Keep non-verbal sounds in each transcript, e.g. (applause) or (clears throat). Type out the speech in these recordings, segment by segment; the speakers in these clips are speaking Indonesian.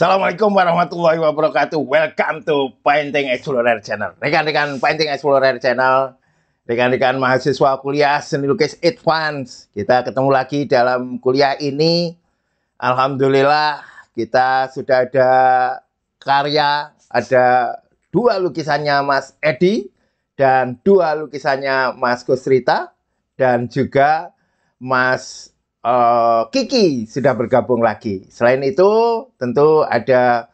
Assalamualaikum warahmatullahi wabarakatuh. Welcome to Painting Explorer Channel. Rekan-rekan Painting Explorer Channel, rekan-rekan mahasiswa kuliah seni lukis advance. Kita ketemu lagi dalam kuliah ini. Alhamdulillah kita sudah ada karya, ada dua lukisannya Mas Edi dan dua lukisannya Mas Kusrita dan juga Mas uh, Kiki sudah bergabung lagi. Selain itu, tentu ada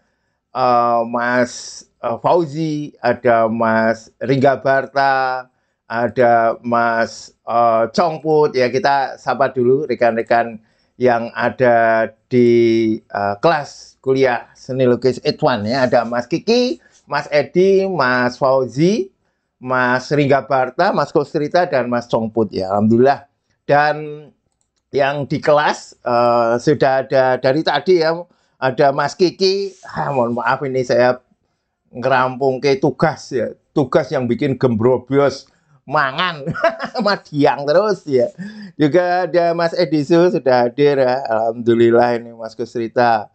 uh, Mas uh, Fauzi, ada Mas Ringga Barta, ada Mas uh, Congput. Ya kita sapa dulu rekan-rekan yang ada di uh, kelas kuliah seni lukis Edwan ya. Ada Mas Kiki, Mas Edi, Mas Fauzi, Mas Ringga Barta, Mas Kostrita, dan Mas Congput ya. Alhamdulillah. Dan yang di kelas uh, sudah ada dari tadi ya ada Mas Kiki. Ah, mohon maaf ini saya ngerampung ke tugas ya tugas yang bikin gembrobios mangan (laughs) madiang terus ya. Juga ada Mas Edisu sudah hadir ya Alhamdulillah ini Mas Kusrita.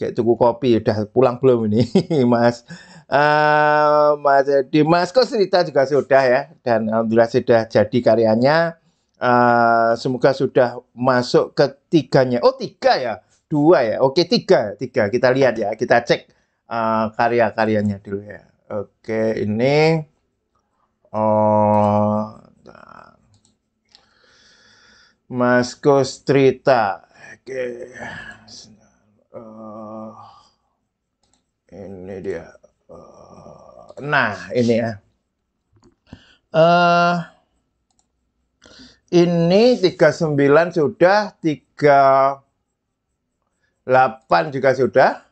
Kayak tuku kopi udah pulang belum ini (laughs) Mas? Uh, Mas Edi Mas Kusrita juga sudah ya dan Alhamdulillah sudah jadi karyanya Uh, semoga sudah masuk ke tiganya. Oh tiga ya, dua ya. Oke tiga, tiga. Kita lihat ya, kita cek uh, karya-karyanya dulu ya. Oke ini. Oh, Mas Kostrita. Oke. Uh, ini dia. Uh, nah ini ya. Uh, ini 39 sudah, 38 juga sudah,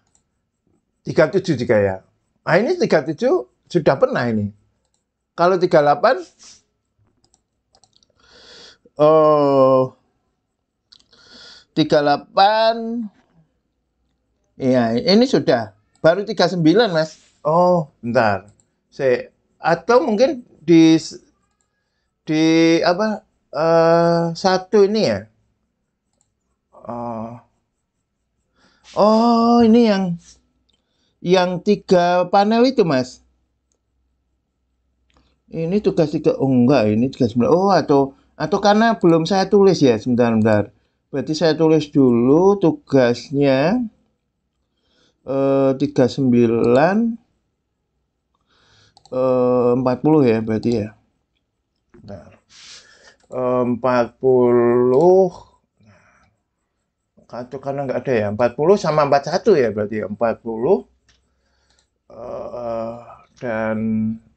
37 juga ya. Nah ini 37 sudah pernah ini. Kalau 38, oh, 38, iya ini sudah. Baru 39 mas. Oh, bentar. Saya, atau mungkin di di apa uh, satu ini ya. Uh, oh, ini yang yang tiga panel itu, Mas. Ini tugas tiga, oh enggak, ini tugas sembilan. Oh, atau atau karena belum saya tulis ya, sebentar, sebentar. Berarti saya tulis dulu tugasnya eh, tiga sembilan eh, empat puluh ya, berarti ya. Bentar. 40 kacau karena nggak ada ya? 40 sama 41 ya berarti ya? 40 uh, eh, dan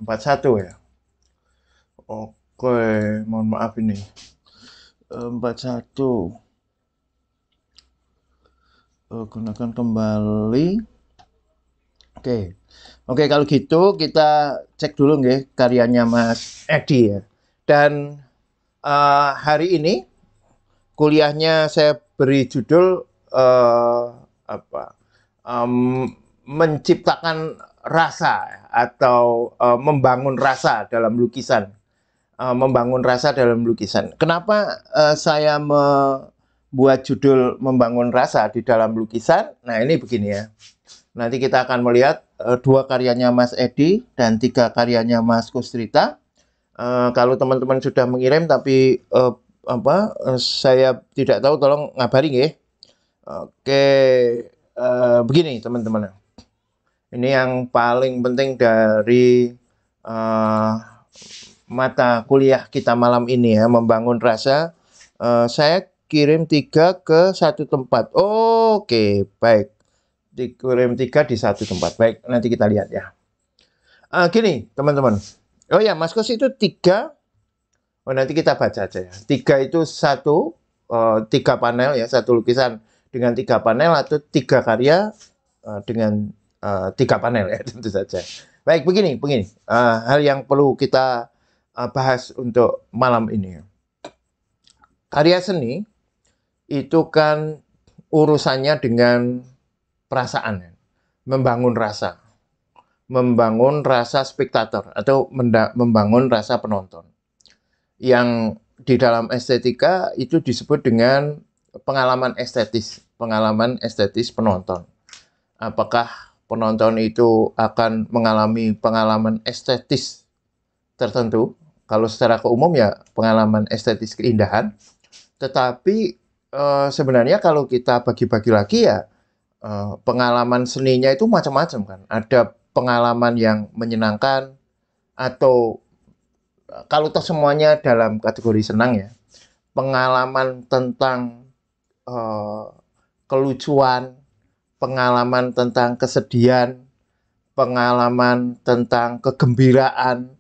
41 ya? Oke mohon maaf ini. 41 uh, eh, gunakan kembali. Oke. Oke kalau gitu kita cek dulu nggih karyanya Mas Edi ya. Dan uh, hari ini kuliahnya saya beri judul uh, apa um, menciptakan rasa atau uh, membangun rasa dalam lukisan. Uh, membangun rasa dalam lukisan. Kenapa uh, saya membuat judul membangun rasa di dalam lukisan? Nah ini begini ya. Nanti kita akan melihat uh, dua karyanya Mas Edi dan tiga karyanya Mas Kustrita Uh, kalau teman-teman sudah mengirim tapi uh, apa uh, saya tidak tahu tolong ngabari ya. Oke, uh, begini teman-teman. Ini yang paling penting dari uh, mata kuliah kita malam ini ya, membangun rasa. Uh, saya kirim tiga ke satu tempat. Oke, okay, baik. Dikirim tiga di satu tempat. Baik, nanti kita lihat ya. Uh, gini, teman-teman. Oh ya, Mas Kos itu tiga. Oh nanti kita baca aja ya. Tiga itu satu, uh, tiga panel ya, satu lukisan dengan tiga panel atau tiga karya uh, dengan uh, tiga panel ya (laughs) tentu saja. Baik begini, begini uh, hal yang perlu kita uh, bahas untuk malam ini. Karya seni itu kan urusannya dengan perasaan, membangun rasa membangun rasa spektator atau membangun rasa penonton. Yang di dalam estetika itu disebut dengan pengalaman estetis, pengalaman estetis penonton. apakah penonton itu akan mengalami pengalaman estetis tertentu. Kalau secara keumum ya pengalaman estetis keindahan. Tetapi eh, sebenarnya kalau kita bagi-bagi lagi ya eh, pengalaman seninya itu macam-macam kan. Ada pengalaman yang menyenangkan atau kalau toh semuanya dalam kategori senang ya. Pengalaman tentang uh, kelucuan, pengalaman tentang kesedihan, pengalaman tentang kegembiraan,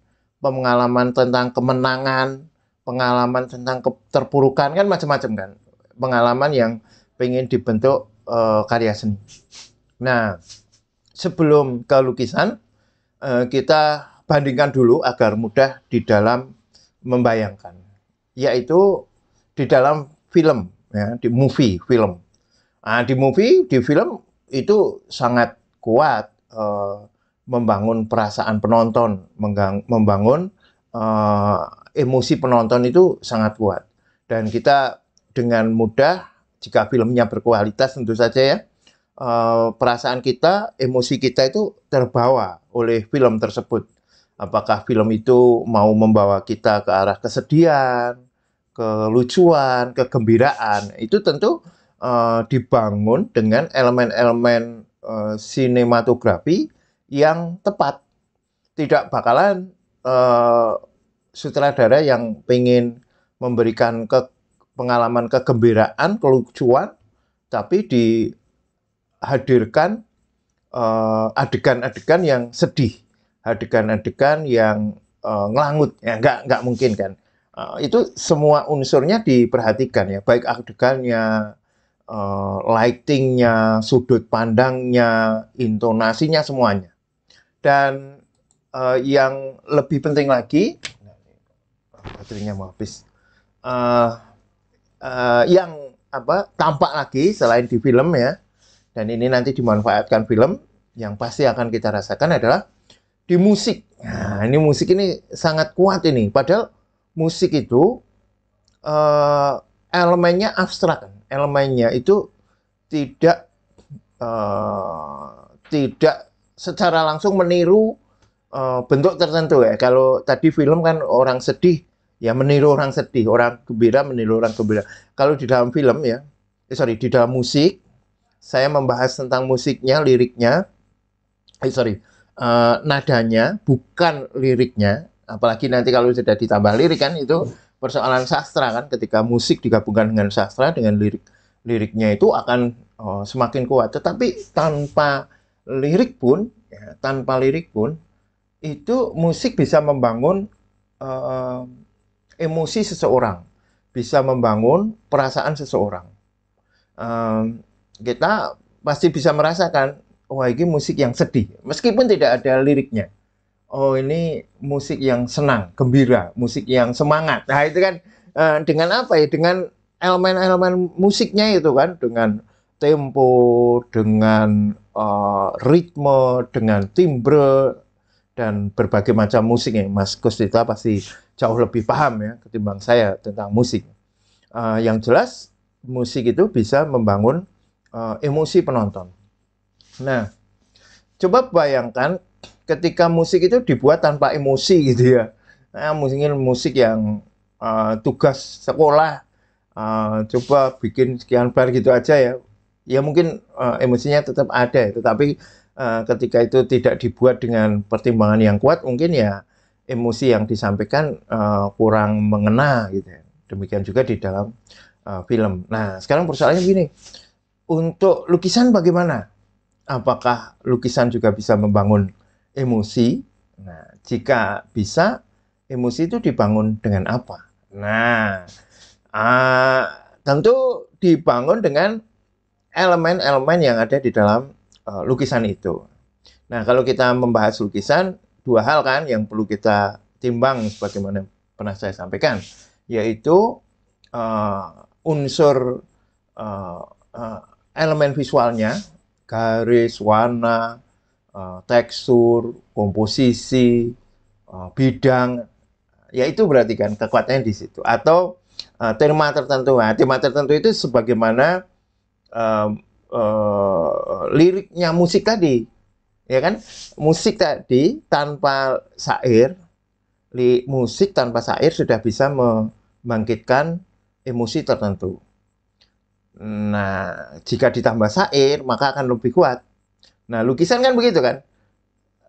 pengalaman tentang kemenangan, pengalaman tentang keterpurukan kan macam-macam kan. Pengalaman yang pengen dibentuk uh, karya seni. Nah, sebelum ke lukisan, uh, kita bandingkan dulu agar mudah di dalam membayangkan, yaitu di dalam film, ya, di movie film. Nah, di movie, di film itu sangat kuat uh, membangun perasaan penonton, membangun uh, emosi penonton itu sangat kuat. Dan kita dengan mudah, jika filmnya berkualitas tentu saja ya, uh, perasaan kita, emosi kita itu terbawa oleh film tersebut. Apakah film itu mau membawa kita ke arah kesedihan, kelucuan, kegembiraan, itu tentu uh, dibangun dengan elemen-elemen uh, sinematografi yang tepat. Tidak bakalan uh, sutradara yang ingin memberikan ke pengalaman kegembiraan, kelucuan, tapi dihadirkan adegan-adegan uh, yang sedih, adegan-adegan yang uh, ngelangut, ya nggak nggak mungkin kan. Uh, itu semua unsurnya diperhatikan ya, baik adegannya, uh, lightingnya, sudut pandangnya, intonasinya semuanya. Dan uh, yang lebih penting lagi, baterainya mau habis. Uh, uh, yang apa tampak lagi selain di film ya, dan ini nanti dimanfaatkan film yang pasti akan kita rasakan adalah di musik. Nah, ini musik ini sangat kuat ini. Padahal musik itu uh, elemennya abstrak elemennya itu tidak uh, tidak secara langsung meniru uh, bentuk tertentu ya. Kalau tadi film kan orang sedih ya meniru orang sedih, orang gembira meniru orang gembira. Kalau di dalam film ya, eh, sorry di dalam musik saya membahas tentang musiknya, liriknya, eh, sorry. Uh, nadanya bukan liriknya. Apalagi nanti kalau sudah ditambah lirik kan itu persoalan sastra kan. Ketika musik digabungkan dengan sastra dengan lirik liriknya itu akan oh, semakin kuat. Tetapi tanpa lirik pun ya, tanpa lirik pun itu musik bisa membangun uh, emosi seseorang. Bisa membangun perasaan seseorang. Um, kita pasti bisa merasakan wah ini musik yang sedih meskipun tidak ada liriknya oh ini musik yang senang, gembira, musik yang semangat. Nah itu kan uh, dengan apa ya? Dengan elemen-elemen musiknya itu kan, dengan tempo, dengan uh, ritme, dengan timbre dan berbagai macam musik ya. Mas Gustita pasti jauh lebih paham ya ketimbang saya tentang musik. Uh, yang jelas musik itu bisa membangun uh, emosi penonton. Nah, coba bayangkan ketika musik itu dibuat tanpa emosi gitu ya. Nah, musiknya musik yang uh, tugas sekolah uh, coba bikin sekian bar gitu aja ya. Ya mungkin uh, emosinya tetap ada, tetapi uh, ketika itu tidak dibuat dengan pertimbangan yang kuat, mungkin ya emosi yang disampaikan uh, kurang mengena gitu. Ya. Demikian juga di dalam uh, film. Nah, sekarang persoalannya gini. Untuk lukisan bagaimana? Apakah lukisan juga bisa membangun emosi. Nah, jika bisa, emosi itu dibangun dengan apa? Nah, uh, tentu dibangun dengan elemen-elemen yang ada di dalam uh, lukisan itu. Nah, kalau kita membahas lukisan, dua hal kan yang perlu kita timbang sebagaimana pernah saya sampaikan, yaitu uh, unsur uh, elemen visualnya, garis, warna, uh, tekstur, komposisi, uh, bidang, ya itu berarti kan kekuatannya di situ. Atau uh, tema tertentu, nah, tema tertentu itu sebagaimana uh, uh, liriknya musik tadi, ya kan? Musik tadi tanpa syair, li, musik tanpa syair sudah bisa membangkitkan emosi tertentu. Nah, jika ditambah syair, maka akan lebih kuat. Nah, lukisan kan begitu kan?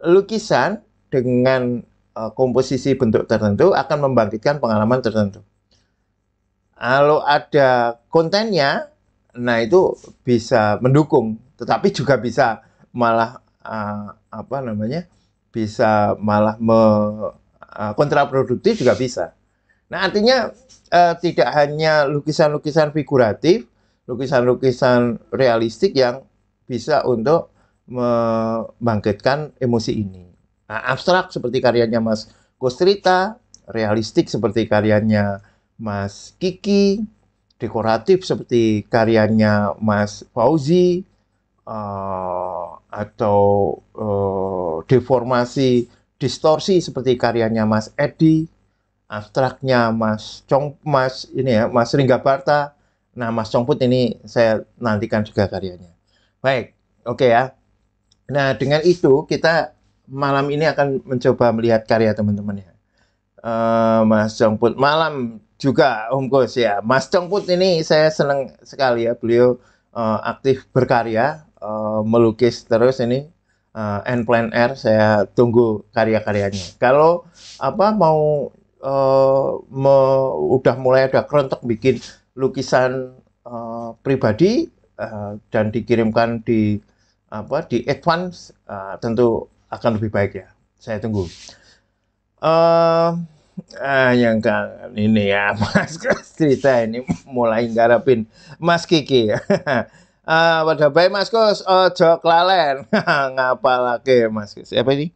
Lukisan dengan uh, komposisi bentuk tertentu akan membangkitkan pengalaman tertentu. Kalau ada kontennya, nah itu bisa mendukung, tetapi juga bisa malah uh, apa namanya? bisa malah me, uh, kontraproduktif juga bisa. Nah, artinya uh, tidak hanya lukisan-lukisan figuratif, lukisan-lukisan realistik yang bisa untuk membangkitkan emosi ini. Nah, abstrak seperti karyanya Mas Kostrita, realistik seperti karyanya Mas Kiki, dekoratif seperti karyanya Mas Fauzi, uh, atau uh, deformasi distorsi seperti karyanya Mas Edi, abstraknya Mas Cong Mas ini ya Mas Ringga Barta. Nah, Mas Congput ini saya nantikan juga karyanya. Baik, oke okay ya. Nah, dengan itu kita malam ini akan mencoba melihat karya teman-teman ya. Uh, Mas Congput malam juga Om Gus ya. Mas Congput ini saya senang sekali ya beliau uh, aktif berkarya uh, melukis terus ini uh, and plan R saya tunggu karya-karyanya. Kalau apa mau uh, me, udah mulai ada kerontok bikin lukisan uh, pribadi uh, dan dikirimkan di apa di advance uh, tentu akan lebih baik ya. Saya tunggu. Uh, Ah, yang kangen ini ya, (laughs) Mas cerita ini mulai garapin Mas Kiki. (laughs) ah, pada baik Mas Kus, ojo kelalen. (laughs) ngapal lagi Mas Kus. Apa ini?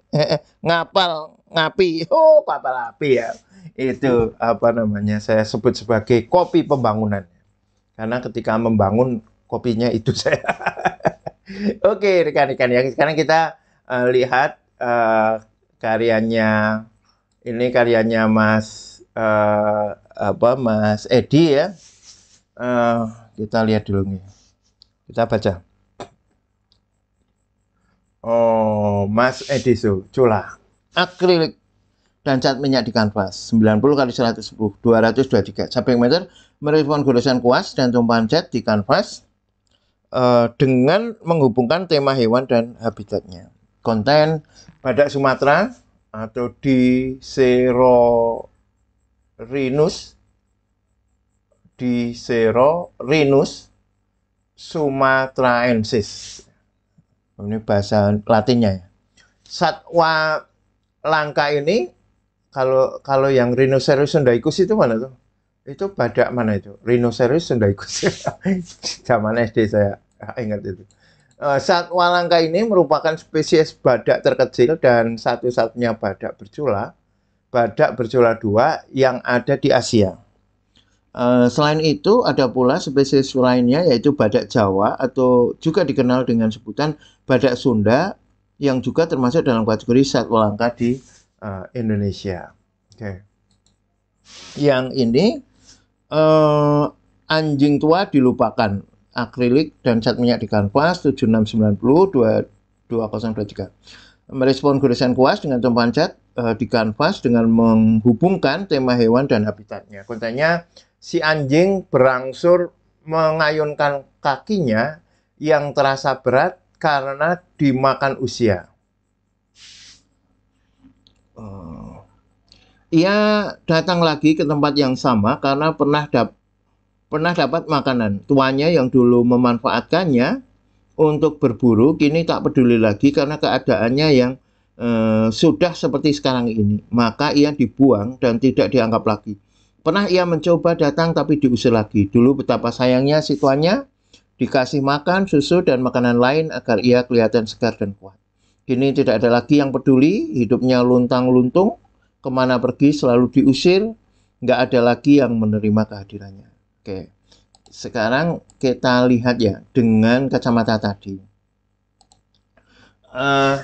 ngapal, ngapi. Oh, kapal api ya. Itu apa namanya? Saya sebut sebagai kopi pembangunan. Karena ketika membangun kopinya itu (laughs) saya. Oke, rekan-rekan ya. Sekarang kita uh, lihat uh, karyanya ini karyanya Mas uh, apa Mas Edi ya. Uh, kita lihat dulu nih. Kita baca. Oh, Mas Edi Su, Cula. Akrilik dan cat minyak di kanvas 90 kali 110 223 samping meter merespon goresan kuas dan tumpahan cat di kanvas uh, dengan menghubungkan tema hewan dan habitatnya konten badak Sumatera atau di Serorinus di Serorinus sumatraensis. Ini bahasa Latinnya ya. Satwa langka ini kalau kalau yang Rhinoceros sundaicus itu mana tuh? Itu badak mana itu? Rhinoceros sundaicus. (laughs) Zaman SD saya ingat itu. Uh, satwa langka ini merupakan spesies badak terkecil dan satu-satunya badak bercula, badak bercula dua yang ada di Asia. Uh, selain itu, ada pula spesies lainnya yaitu badak Jawa atau juga dikenal dengan sebutan badak Sunda yang juga termasuk dalam kategori satwa langka di uh, Indonesia. Oke. Okay. Yang ini uh, anjing tua dilupakan akrilik dan cat minyak di kanvas 7690 2023. Merespon goresan kuas dengan tumpahan cat uh, di kanvas dengan menghubungkan tema hewan dan habitatnya. Kontennya si anjing berangsur mengayunkan kakinya yang terasa berat karena dimakan usia. Uh, ia datang lagi ke tempat yang sama karena pernah dap pernah dapat makanan. Tuannya yang dulu memanfaatkannya untuk berburu kini tak peduli lagi karena keadaannya yang eh, sudah seperti sekarang ini. Maka ia dibuang dan tidak dianggap lagi. Pernah ia mencoba datang tapi diusir lagi. Dulu betapa sayangnya si tuannya dikasih makan, susu, dan makanan lain agar ia kelihatan segar dan kuat. Kini tidak ada lagi yang peduli, hidupnya luntang-luntung, ke mana pergi selalu diusir, nggak ada lagi yang menerima kehadirannya. Oke. Sekarang kita lihat ya dengan kacamata tadi. Uh,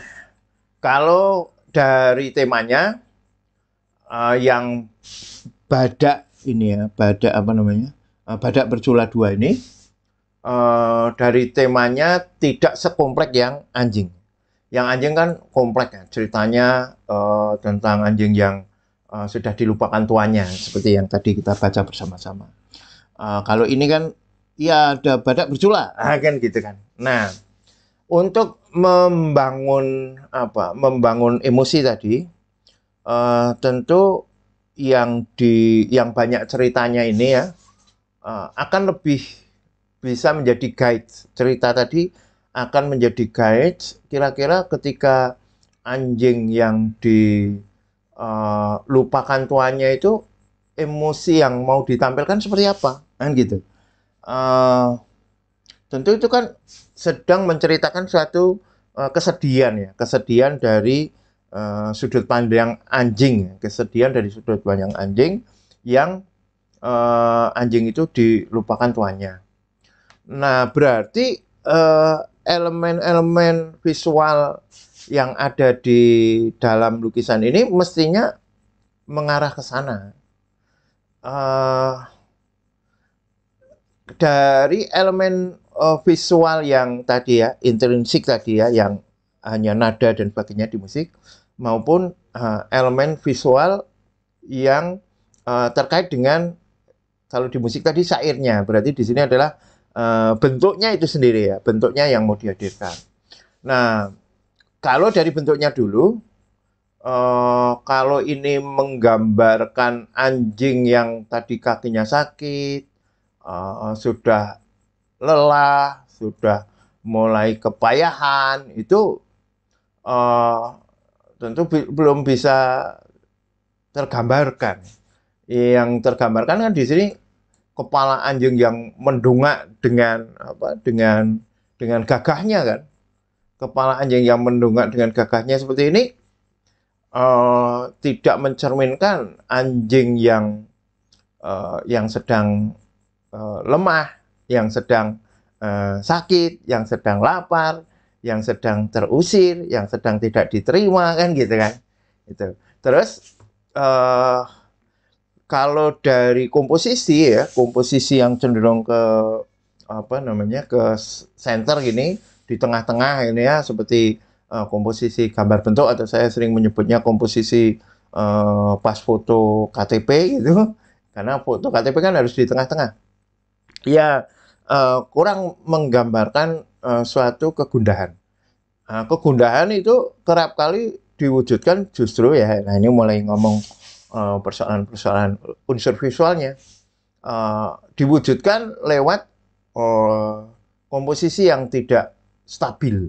kalau dari temanya uh, yang badak ini ya, badak apa namanya? Uh, badak bercula dua ini uh, dari temanya tidak sekomplek yang anjing. Yang anjing kan kompleks ya, ceritanya uh, tentang anjing yang uh, sudah dilupakan tuannya, seperti yang tadi kita baca bersama-sama. Uh, kalau ini kan, ya ada badak bercula, ah, kan gitu kan. Nah, untuk membangun apa, membangun emosi tadi, uh, tentu yang di yang banyak ceritanya ini ya uh, akan lebih bisa menjadi guide cerita tadi akan menjadi guide kira-kira ketika anjing yang dilupakan eh, uh, tuannya itu emosi yang mau ditampilkan seperti apa kan gitu uh, tentu itu kan sedang menceritakan suatu uh, kesedihan ya kesedihan dari uh, sudut pandang anjing ya. kesedihan dari sudut pandang anjing yang uh, anjing itu dilupakan tuannya nah berarti uh, elemen-elemen visual yang ada di dalam lukisan ini mestinya mengarah ke sana. Uh, dari elemen uh, visual yang tadi ya, intrinsik tadi ya, yang hanya nada dan sebagainya di musik, maupun uh, elemen visual yang uh, terkait dengan kalau di musik tadi syairnya, berarti di sini adalah uh, bentuknya itu sendiri ya, bentuknya yang mau dihadirkan. Nah, kalau dari bentuknya dulu, uh, kalau ini menggambarkan anjing yang tadi kakinya sakit, uh, sudah lelah, sudah mulai kepayahan, itu uh, tentu belum bisa tergambarkan. Yang tergambarkan kan di sini kepala anjing yang mendongak dengan apa dengan dengan gagahnya kan? Kepala anjing yang mendongak dengan gagahnya seperti ini uh, tidak mencerminkan anjing yang uh, yang sedang uh, lemah yang sedang uh, sakit yang sedang lapar yang sedang terusir yang sedang tidak diterima kan gitu kan? Itu terus uh, kalau dari komposisi ya, komposisi yang cenderung ke apa namanya ke center gini di tengah-tengah ini ya seperti uh, komposisi gambar bentuk atau saya sering menyebutnya komposisi uh, pas foto KTP gitu karena foto KTP kan harus di tengah-tengah. Ya uh, kurang menggambarkan uh, suatu kegundahan. Nah, kegundahan itu kerap kali diwujudkan justru ya. Nah ini mulai ngomong persoalan-persoalan uh, unsur visualnya uh, diwujudkan lewat uh, komposisi yang tidak stabil.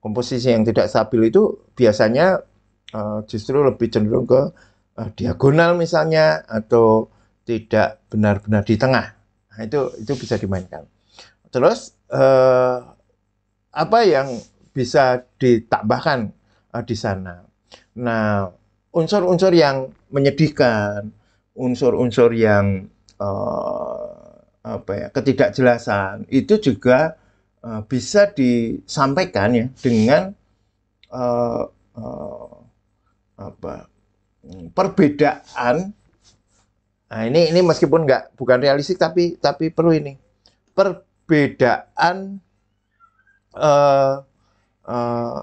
Komposisi yang tidak stabil itu biasanya uh, justru lebih cenderung ke uh, diagonal misalnya atau tidak benar-benar di tengah. Nah, itu itu bisa dimainkan. Terus uh, apa yang bisa ditambahkan uh, di sana? Nah, unsur-unsur yang menyedihkan, unsur-unsur yang uh, apa ya ketidakjelasan itu juga uh, bisa disampaikan ya dengan uh, uh, apa perbedaan. Nah ini ini meskipun nggak bukan realistik tapi tapi perlu ini perbedaan uh, uh,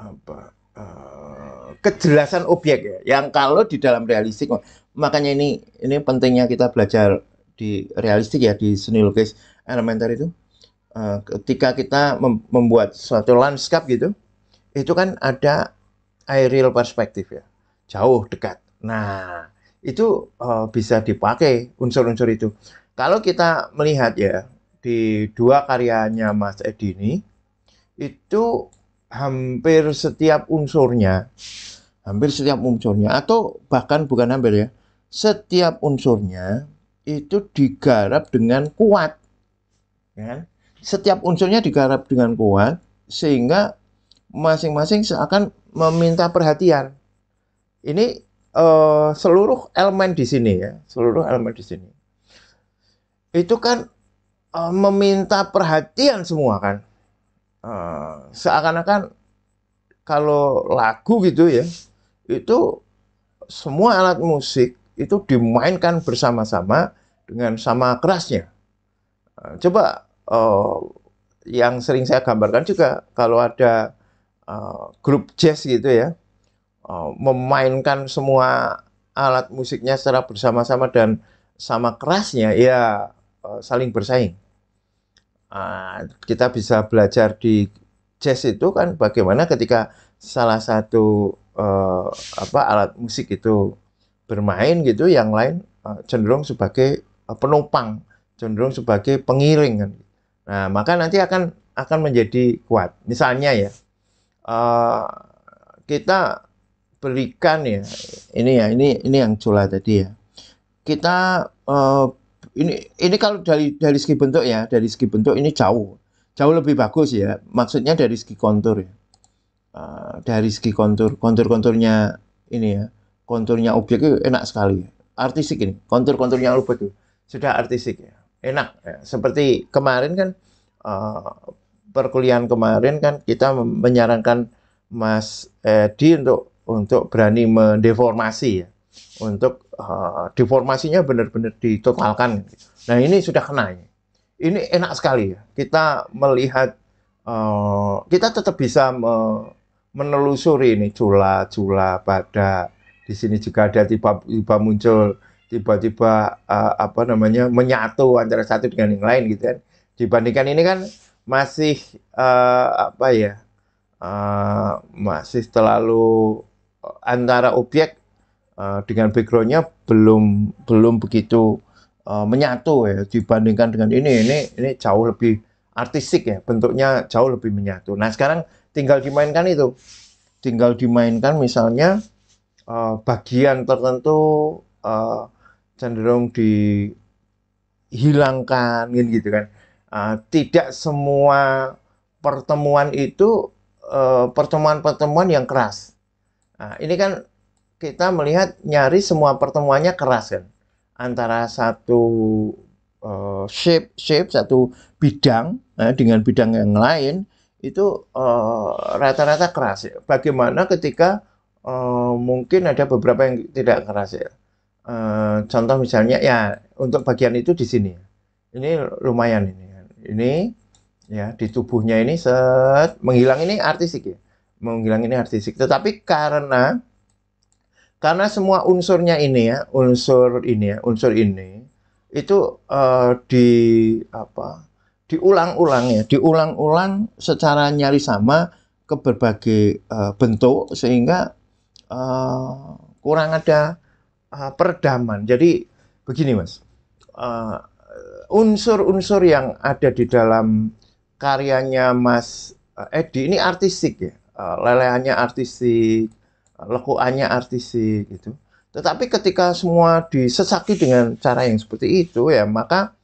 apa uh, kejelasan objek ya. Yang kalau di dalam realistik makanya ini ini pentingnya kita belajar di realistik ya di seni lukis elementer itu. Uh, ketika kita mem membuat suatu landscape gitu, itu kan ada aerial perspektif ya, jauh dekat. Nah, itu uh, bisa dipakai unsur-unsur itu. Kalau kita melihat ya di dua karyanya Mas Edi ini, itu hampir setiap unsurnya hampir setiap unsurnya atau bahkan bukan hampir ya setiap unsurnya itu digarap dengan kuat ya. setiap unsurnya digarap dengan kuat sehingga masing-masing seakan meminta perhatian. Ini uh, seluruh elemen di sini ya seluruh elemen di sini. Itu kan uh, meminta perhatian semua kan uh, seakan-akan kalau lagu gitu ya itu semua alat musik itu dimainkan bersama-sama dengan sama kerasnya. Uh, coba uh, yang sering saya gambarkan juga kalau ada uh, grup jazz gitu ya, uh, memainkan semua alat musiknya secara bersama-sama dan sama kerasnya, ya uh, saling bersaing. Uh, kita bisa belajar di jazz itu kan bagaimana ketika salah satu uh, apa alat musik itu bermain gitu, yang lain uh, cenderung sebagai uh, penopang, cenderung sebagai pengiring kan. Nah, maka nanti akan akan menjadi kuat. Misalnya ya, uh, kita berikan ya, ini ya, ini ini yang cula tadi ya. Kita uh, ini ini kalau dari dari segi bentuk ya, dari segi bentuk ini jauh jauh lebih bagus ya. Maksudnya dari segi kontur ya. Uh, dari segi kontur, kontur-konturnya ini ya, konturnya objek itu enak sekali. Artistik ini, kontur-konturnya objek itu sudah artistik ya, enak. Ya. Seperti kemarin kan uh, perkuliahan kemarin kan kita menyarankan Mas Edi untuk untuk berani mendeformasi ya, untuk uh, deformasinya benar-benar ditotalkan. Nah ini sudah kena. Ini enak sekali ya. Kita melihat uh, kita tetap bisa me menelusuri ini cula-cula pada di sini juga ada tiba-tiba muncul tiba-tiba uh, apa namanya menyatu antara satu dengan yang lain gitu kan dibandingkan ini kan masih uh, apa ya uh, masih terlalu antara objek uh, dengan backgroundnya belum belum begitu uh, menyatu ya dibandingkan dengan ini. Ini ini jauh lebih artistik ya bentuknya jauh lebih menyatu. Nah sekarang tinggal dimainkan itu. Tinggal dimainkan misalnya uh, bagian tertentu uh, cenderung dihilangkan gitu kan. Uh, tidak semua pertemuan itu pertemuan-pertemuan uh, yang keras. Nah, ini kan kita melihat nyari semua pertemuannya keras kan antara satu uh, shape shape satu bidang uh, dengan bidang yang lain itu eh, rata-rata uh, keras ya. Bagaimana ketika uh, mungkin ada beberapa yang tidak keras ya. Uh, contoh misalnya ya untuk bagian itu di sini. Ini lumayan ini. Ini ya di tubuhnya ini set menghilang ini artistik ya. Menghilang ini artistik. Tetapi karena karena semua unsurnya ini ya, unsur ini ya, unsur ini itu uh, di apa? diulang-ulang ya, diulang-ulang secara nyari sama ke berbagai uh, bentuk sehingga uh, kurang ada uh, peredaman. Jadi begini mas, unsur-unsur uh, yang ada di dalam karyanya Mas Edi ini artistik ya, uh, lelehannya artistik, lekuannya artistik gitu. Tetapi ketika semua disesaki dengan cara yang seperti itu ya maka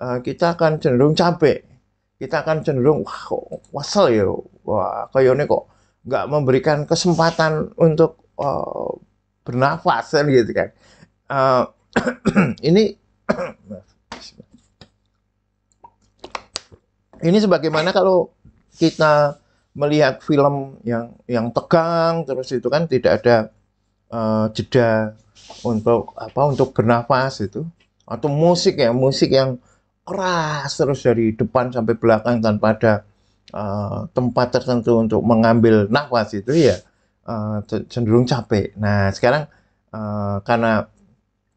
uh, kita akan cenderung capek. Kita akan cenderung wah kok wasel ya. Wah, ini kok nggak memberikan kesempatan untuk uh, bernafas kan gitu kan. Uh, (clears throat) ini (clears throat) ini sebagaimana kalau kita melihat film yang yang tegang terus itu kan tidak ada uh, jeda untuk apa untuk bernafas itu atau musik ya musik yang keras terus dari depan sampai belakang tanpa ada uh, tempat tertentu untuk mengambil nafas itu ya uh, cenderung capek. Nah sekarang uh, karena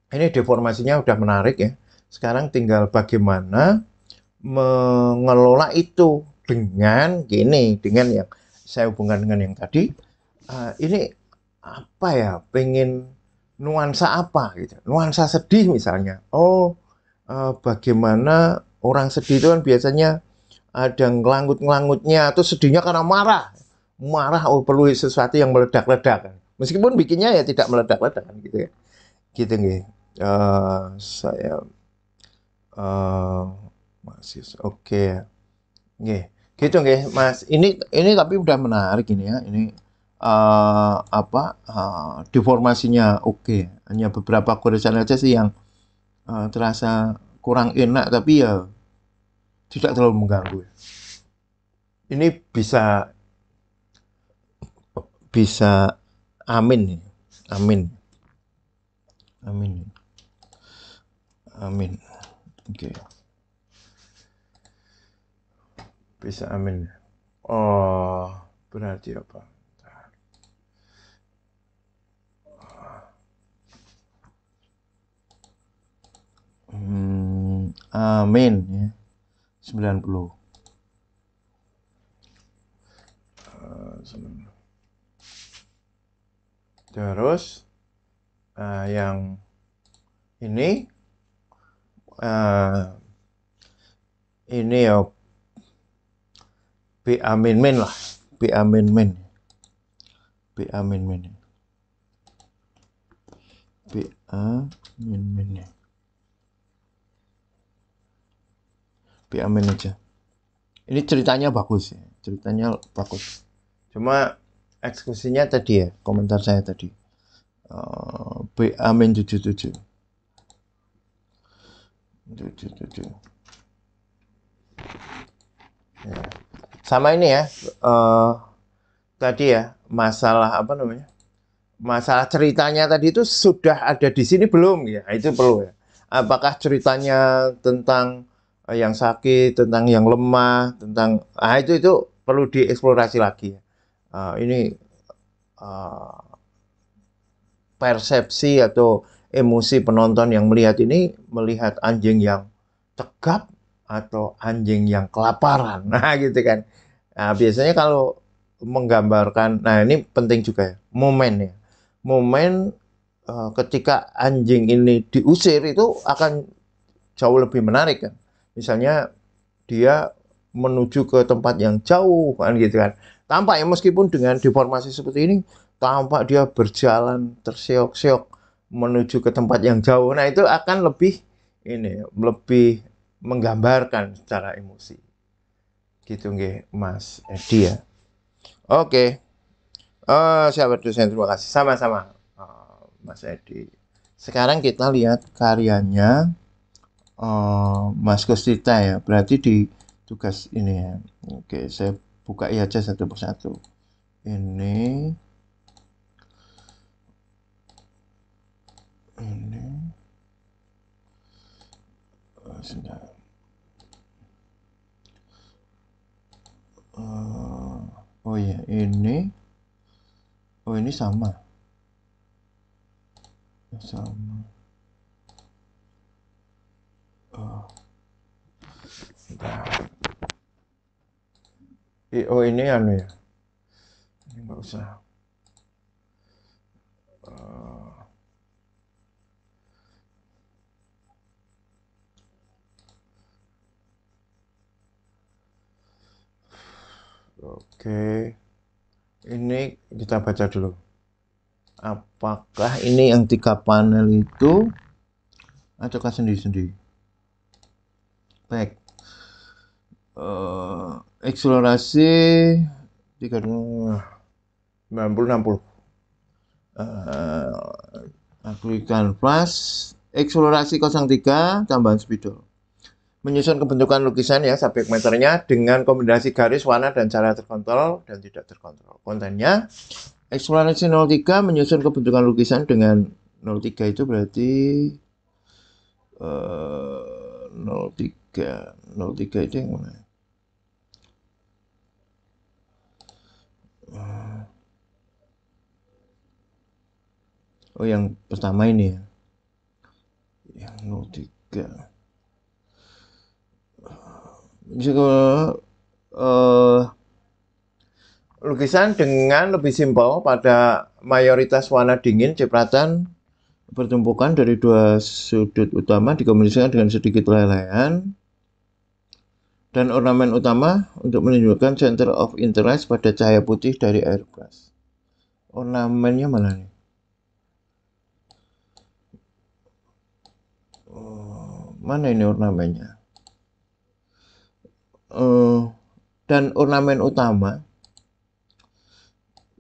ini deformasinya udah menarik ya, sekarang tinggal bagaimana mengelola itu dengan gini, dengan yang saya hubungkan dengan yang tadi. Uh, ini apa ya? Pengen nuansa apa gitu? Nuansa sedih misalnya. Oh uh, bagaimana orang sedih itu kan biasanya ada ngelangut-ngelangutnya atau sedihnya karena marah. Marah oh perlu sesuatu yang meledak-ledak. Meskipun bikinnya ya tidak meledak-ledak gitu ya. Gitu nih. Uh, saya uh, masih oke okay, ya. Nggih. Gitu nggih, Mas. Ini ini tapi udah menarik ini ya. Ini uh, apa uh, deformasinya oke. Okay. Hanya beberapa goresan aja sih yang uh, terasa kurang enak tapi ya tidak terlalu mengganggu. Ini bisa bisa amin amin amin amin oke okay. Bisa amin. Oh berarti apa? Hmm, amin ya. 90 terus uh, yang ini uh, ini ya B amin min lah. B amin min B amin min B amin min B amin aja. Ini ceritanya bagus ya. Ceritanya bagus. Cuma eksekusinya tadi ya komentar saya tadi. Uh, B amin 77 77 ya. Sama ini ya uh, tadi ya masalah apa namanya? Masalah ceritanya tadi itu sudah ada di sini belum? Ya itu perlu ya. Apakah ceritanya tentang yang sakit tentang yang lemah tentang ah itu itu perlu dieksplorasi lagi ya. Uh, ini uh, persepsi atau emosi penonton yang melihat ini melihat anjing yang tegap atau anjing yang kelaparan. (laughs) Nah, gitu kan. Nah, biasanya kalau menggambarkan, nah ini penting juga ya, momen ya. Momen uh, ketika anjing ini diusir itu akan jauh lebih menarik kan. Misalnya dia menuju ke tempat yang jauh kan gitu kan. Tampak ya meskipun dengan deformasi seperti ini, tampak dia berjalan terseok-seok menuju ke tempat yang jauh. Nah, itu akan lebih ini lebih menggambarkan secara emosi. Gitu nggih, Mas Edi ya. Oke. Oh, siapa dosen terima kasih. Sama-sama. Oh, Mas Edi. Sekarang kita lihat karyanya oh, Mas Kustita ya. Berarti di tugas ini ya. Oke, saya buka aja satu persatu. Ini ini oh, sudah uh, oh ya ini oh ini sama. Sama. Oh. oh ini anu ya? Ini nggak usah. Uh, Oke. Ini kita baca dulu. Apakah ini yang tiga panel itu ataukah sendiri-sendiri? Baik. Uh, eksplorasi 3 90 60. Uh, aplikasi flash eksplorasi 03 tambahan spidol menyusun kebentukan lukisan ya subjek meternya dengan kombinasi garis, warna, dan cara terkontrol dan tidak terkontrol. Kontennya, eksplorasi 03 menyusun kebentukan lukisan dengan 03 itu berarti uh, 03 03 itu yang mana? Oh yang pertama ini ya yang 03 juga uh, lukisan dengan lebih simpel pada mayoritas warna dingin cipratan pertumpukan dari dua sudut utama dikombinasikan dengan sedikit lelehan dan ornamen utama untuk menunjukkan center of interest pada cahaya putih dari airbrush. Ornamennya mana nih? Oh, mana ini ornamennya? Uh, dan ornamen utama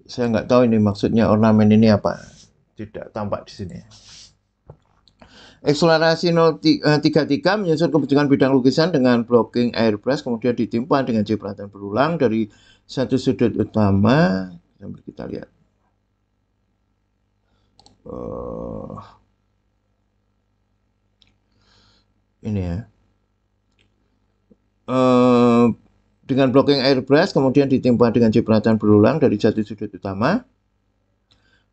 saya nggak tahu ini maksudnya ornamen ini apa. Tidak tampak di sini. Eksplorasi 033 eh, menyusun kebijakan bidang lukisan dengan blocking airbrush kemudian ditimpa dengan cipratan berulang dari satu sudut utama. Sambil kita lihat. Uh, ini ya uh, dengan blocking airbrush kemudian ditimpa dengan cipratan berulang dari jati sudut utama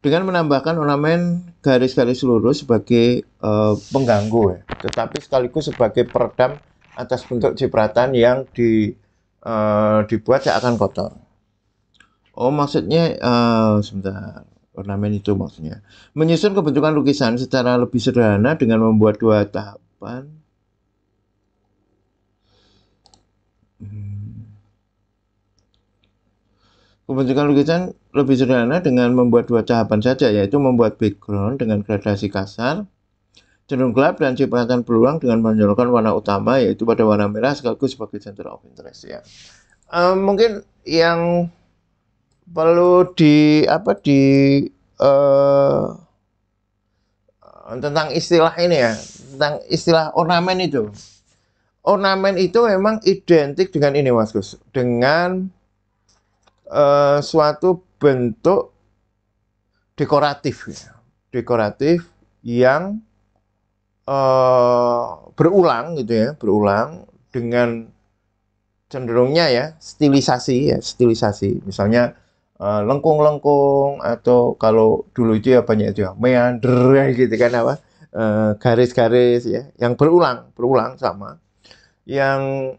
dengan menambahkan ornamen garis-garis lurus sebagai uh, pengganggu ya, tetapi sekaligus sebagai peredam atas bentuk cipratan yang di, uh, dibuat seakan kotor. Oh maksudnya uh, sebentar ornamen itu maksudnya menyusun kebentukan lukisan secara lebih sederhana dengan membuat dua tahapan. Kebentukan lukisan lebih sederhana dengan membuat dua tahapan saja, yaitu membuat background dengan gradasi kasar, cenderung gelap, dan cipratan berulang dengan menonjolkan warna utama, yaitu pada warna merah sekaligus sebagai center of interest. Ya. Um, mungkin yang perlu di apa di uh, tentang istilah ini ya, tentang istilah ornamen itu. Ornamen itu memang identik dengan ini, Mas Gus, dengan uh, suatu bentuk dekoratif ya. dekoratif yang uh, berulang gitu ya berulang dengan cenderungnya ya stilisasi ya stilisasi misalnya uh, lengkung-lengkung atau kalau dulu itu ya banyak itu ya meander gitu kan apa garis-garis uh, ya yang berulang berulang sama yang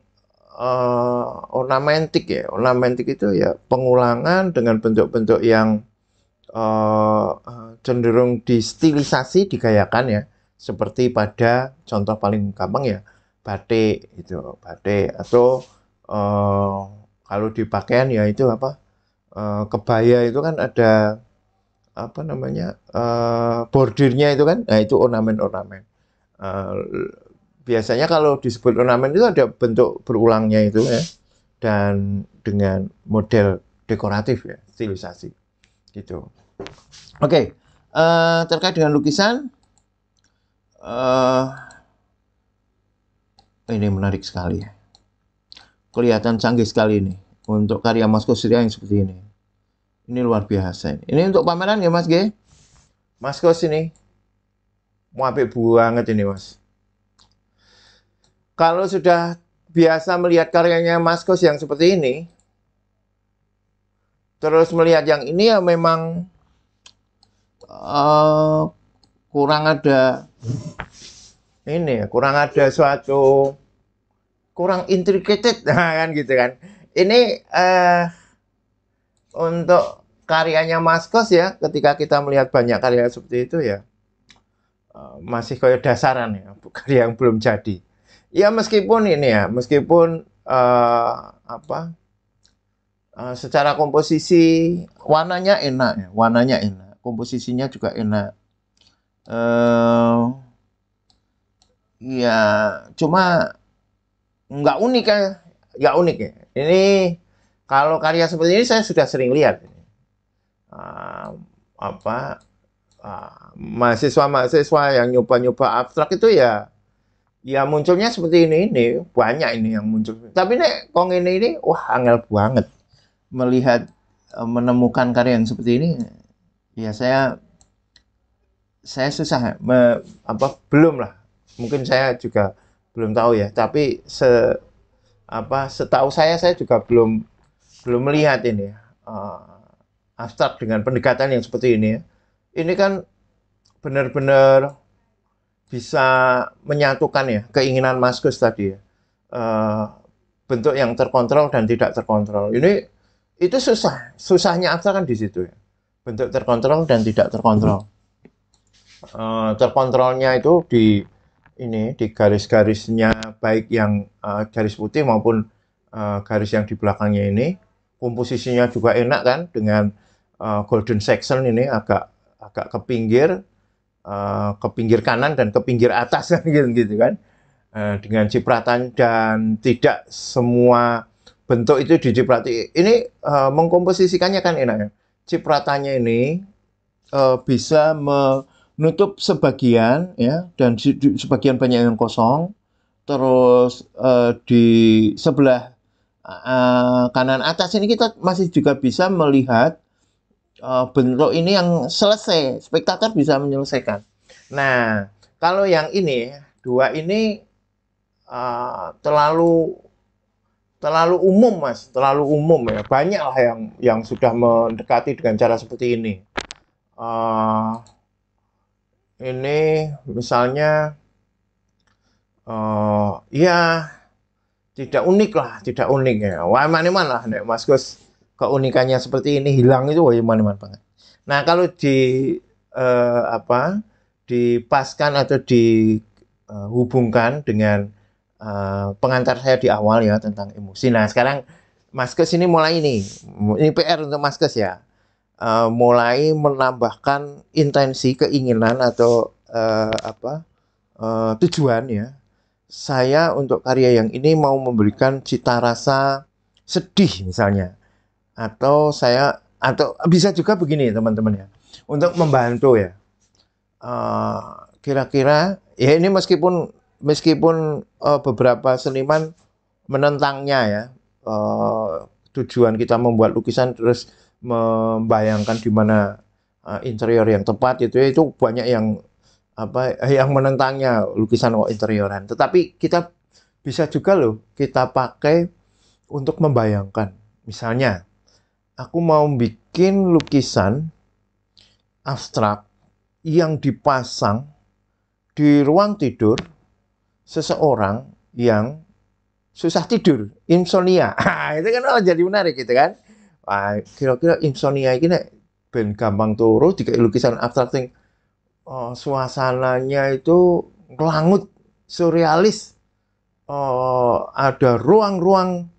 uh, ornamentik ya. Ornamentik itu ya pengulangan dengan bentuk-bentuk yang uh, cenderung distilisasi, digayakan ya. Seperti pada contoh paling gampang ya batik itu, batik atau uh, kalau di pakaian ya itu apa? Uh, kebaya itu kan ada apa namanya? Uh, bordirnya itu kan. Nah, itu ornamen-ornamen. Uh, biasanya kalau disebut ornamen itu ada bentuk berulangnya itu ya. Dan dengan model dekoratif ya stilisasi. Gitu. Oke okay. uh, eh, terkait dengan lukisan uh, ini menarik sekali. Kelihatan canggih sekali ini untuk karya Mas Kosria yang seperti ini. Ini luar biasa ini, ini untuk pameran ya Mas G? Mas Kos ini mau banget ini Mas kalau sudah biasa melihat karyanya Mas Kos yang seperti ini, terus melihat yang ini ya memang uh, kurang ada ini, kurang ada suatu kurang intricate (laughs) kan gitu kan. Ini uh, untuk karyanya Mas Kos ya, ketika kita melihat banyak karya seperti itu ya, uh, masih kayak dasaran ya, (laughs) karya yang belum jadi. Ya meskipun ini ya, meskipun uh, apa uh, secara komposisi warnanya enak ya, warnanya enak, komposisinya juga enak. Uh, ya cuma nggak unik ya, nggak unik ya. Ini kalau karya seperti ini saya sudah sering lihat. Uh, apa mahasiswa-mahasiswa yang nyoba-nyoba abstrak itu ya ya munculnya seperti ini ini. Banyak ini yang muncul. Tapi nek kong ini ini wah angel banget. Melihat e, menemukan karya yang seperti ini ya saya saya susah me, apa belum lah. Mungkin saya juga belum tahu ya. Tapi se apa setahu saya saya juga belum belum melihat ini uh, abstrak dengan pendekatan yang seperti ini ya. ini kan benar-benar bisa menyatukan ya keinginan Mas Gus tadi ya. Uh, bentuk yang terkontrol dan tidak terkontrol. Ini itu susah. Susahnya abstrak kan di situ ya. Bentuk terkontrol dan tidak terkontrol. Uh, terkontrolnya itu di ini di garis-garisnya baik yang uh, garis putih maupun uh, garis yang di belakangnya ini. Komposisinya juga enak kan dengan uh, golden section ini agak agak ke pinggir uh, ke pinggir kanan dan ke pinggir atas (laughs) gitu, gitu kan. Uh, dengan cipratan dan tidak semua bentuk itu diciprati. Ini uh, mengkomposisikannya kan enak ya cipratannya ini uh, bisa menutup sebagian ya dan sebagian banyak yang kosong. Terus uh, di sebelah uh, kanan atas ini kita masih juga bisa melihat uh, bentuk ini yang selesai, spektator bisa menyelesaikan. Nah, kalau yang ini dua ini uh, terlalu terlalu umum mas, terlalu umum ya. Banyak lah yang yang sudah mendekati dengan cara seperti ini. Uh, ini misalnya, uh, ya tidak unik lah, tidak unik ya. Wah mana-mana nih Mas Gus keunikannya seperti ini hilang itu wah mana-mana banget. Nah kalau di uh, apa dipaskan atau dihubungkan dengan uh, pengantar saya di awal ya tentang emosi. Nah sekarang Mas Gus ini mulai ini, ini PR untuk Mas Gus ya, uh, mulai menambahkan intensi keinginan atau uh, apa uh, tujuan ya saya untuk karya yang ini mau memberikan cita rasa sedih misalnya atau saya atau bisa juga begini teman-teman ya untuk membantu ya eh, kira-kira uh, ya ini meskipun meskipun uh, beberapa seniman menentangnya ya uh, tujuan kita membuat lukisan terus membayangkan di mana uh, interior yang tepat itu itu banyak yang apa yang menentangnya lukisan interioran. Tetapi kita bisa juga loh kita pakai untuk membayangkan. Misalnya, aku mau bikin lukisan abstrak yang dipasang di ruang tidur seseorang yang susah tidur, insomnia. (laughs) itu kan oh, jadi menarik gitu kan. Wah, kira-kira insomnia ini ben gampang turu jika lukisan abstrak uh, suasananya itu langut, surrealis. Uh, ada ruang-ruang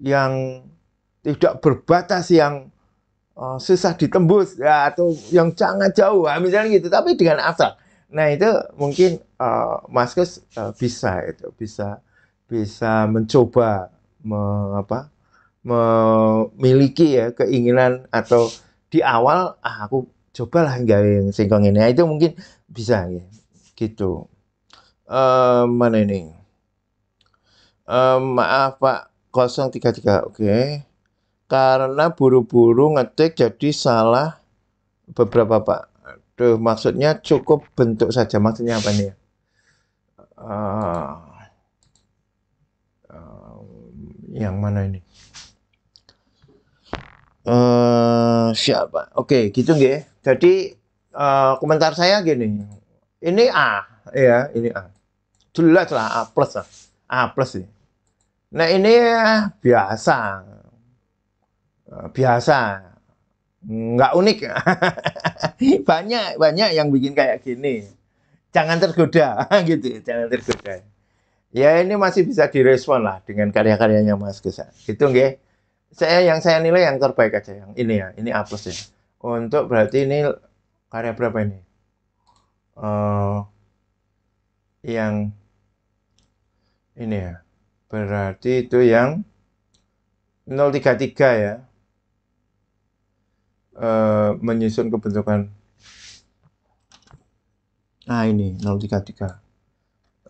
yang tidak berbatas yang uh, susah ditembus ya atau yang sangat jauh ya, misalnya gitu tapi dengan abstrak nah itu mungkin uh, Mas Gus uh, bisa itu bisa bisa mencoba me, apa memiliki ya keinginan atau di awal ah, aku cobalah nggak yang singkong ini. Nah, itu mungkin bisa ya. Gitu. Uh, mana ini? Uh, maaf Pak 033. Oke. Okay. Karena buru-buru ngetik jadi salah beberapa Pak. Aduh, maksudnya cukup bentuk saja. Maksudnya apa nih? Uh, uh, yang mana ini? Uh, siapa? Oke, okay, gitu nggih. Jadi uh, komentar saya gini, ini A, ya, ini A. Jelas lah A plus lah, A plus sih. Nah ini ya, biasa, biasa, nggak unik. (laughs) banyak banyak yang bikin kayak gini. Jangan tergoda, (laughs) gitu, jangan tergoda. Ya ini masih bisa direspon lah dengan karya-karyanya Mas Gus. Gitu nggih. Saya yang saya nilai yang terbaik aja yang ini ya, ini A plus ya untuk berarti ini karya berapa ini? Uh, yang ini ya. Berarti itu yang 033 ya. Uh, menyusun kebentukan. Nah, ini 033.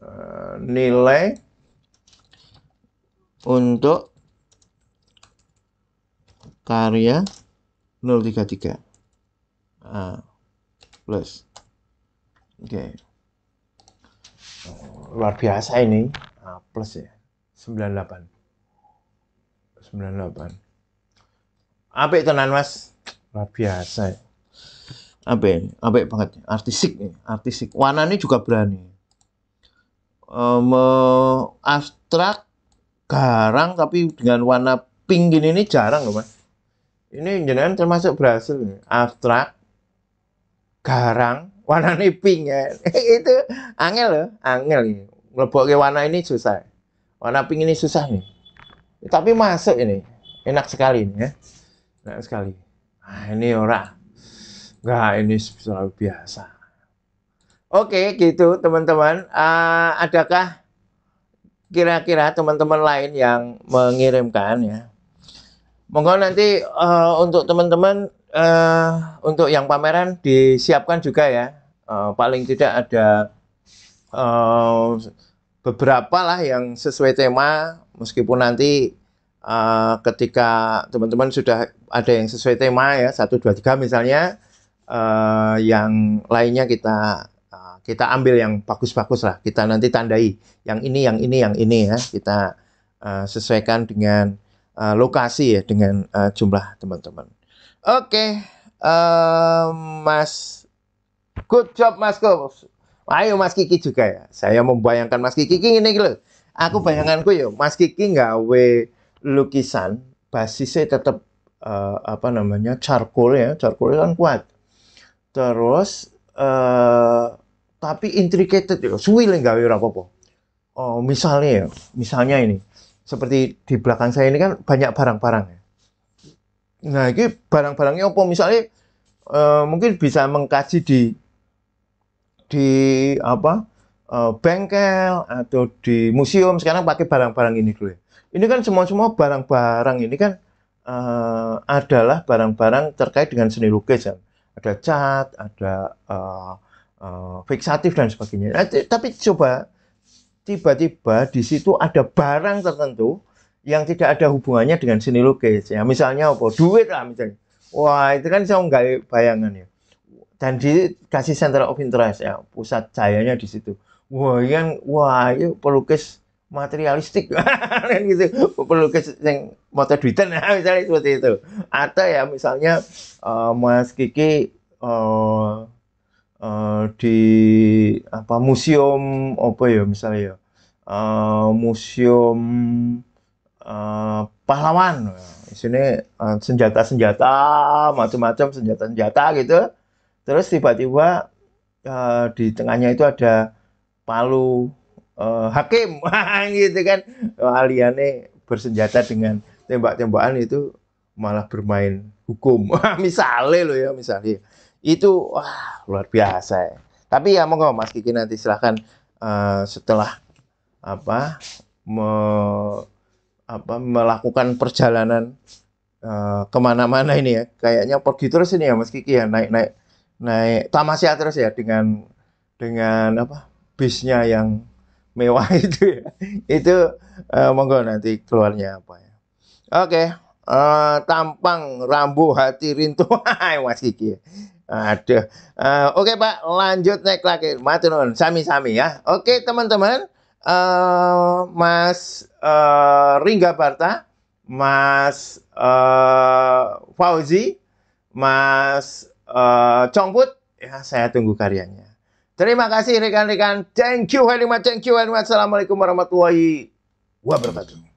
Uh, nilai untuk karya 033 A plus. Oke. Okay. luar biasa ini. A plus ya. 98 98 apik tenan mas luar biasa. Ya. apik apik banget. Artistik nih artistik warnanya juga berani. Um, abstrak garang tapi dengan warna pink gini ini jarang loh mas. Ini jenengan termasuk berhasil abstrak garang warna pink ya. (laughs) Itu angel loh angel ini. Ke warna ini susah. Warna pink ini susah nih. Tapi masuk ini. Enak sekali ini ya. Enak sekali nah ini ora. Enggak ini selalu biasa. Oke gitu teman-teman. Uh, adakah kira-kira teman-teman lain yang mengirimkan ya? Monggo nanti uh, untuk teman-teman uh, untuk yang pameran disiapkan juga ya. Uh, paling tidak ada uh, beberapa lah yang sesuai tema meskipun nanti uh, ketika teman-teman sudah ada yang sesuai tema ya satu dua tiga misalnya uh, yang lainnya kita kita ambil yang bagus-bagus lah kita nanti tandai yang ini yang ini yang ini ya kita uh, sesuaikan dengan uh, lokasi ya dengan uh, jumlah teman-teman. Oke, okay. uh, Mas, good job Mas Ko. Ayo Mas Kiki juga ya. Saya membayangkan Mas Kiki ini loh. Aku bayanganku ya Mas Kiki nggawe lukisan basisnya tetap uh, apa namanya charcoal ya, charcoal kan kuat. Terus uh, tapi intricate ya, suwi nggak ora apa-apa. Oh, misalnya ya, misalnya ini seperti di belakang saya ini kan banyak barang-barang ya. Nah, ini barang-barangnya apa misalnya uh, mungkin bisa mengkaji di di apa uh, bengkel atau di museum sekarang pakai barang-barang ini dulu ya. Ini kan semua-semua barang-barang ini kan uh, adalah barang-barang terkait dengan seni lukis ya. Ada cat, ada uh, uh, fiksatif dan sebagainya. Nah, tapi coba tiba-tiba di situ ada barang tertentu yang tidak ada hubungannya dengan seni lukis ya. Misalnya apa? Duit lah misalnya. Wah, itu kan saya nggak bayangan ya dan dikasih center of interest ya pusat cahayanya di situ wah yang wah itu pelukis materialistik. (laughs) Kan gitu. Pelukis yang motor duitan ya (laughs) misalnya seperti itu. Atau ya misalnya uh, Mas Kiki uh, uh, di apa museum apa ya misalnya ya? Uh, museum uh, pahlawan. Di sini uh, senjata-senjata macam-macam senjata-senjata gitu. Terus tiba-tiba uh, di tengahnya itu ada palu uh, hakim, (laughs) gitu kan. Aliane bersenjata dengan tembak-tembakan itu malah bermain hukum. (laughs) misalnya loh ya, misalnya. Itu wah luar biasa ya. Tapi ya monggo Mas Kiki nanti silahkan uh, setelah apa me, apa melakukan perjalanan uh, ke mana-mana ini ya kayaknya pergi terus ini ya Mas Kiki ya naik-naik naik tamasya terus ya dengan dengan apa bisnya yang mewah (laughs) itu ya. Itu uh, monggo nanti keluarnya apa ya. Oke, uh, tampang rambu hati rintu (laughs) Mas Kiki. Aduh. Uh, Oke Pak, lanjut naik lagi. Maturun, sami-sami ya. Oke teman-teman, uh, Mas uh, Ringga Barta, Mas uh, Fauzi, Mas uh, Chongput, ya saya tunggu karyanya. Terima kasih rekan-rekan. Thank you very much. Thank you very much. Assalamualaikum warahmatullahi wabarakatuh.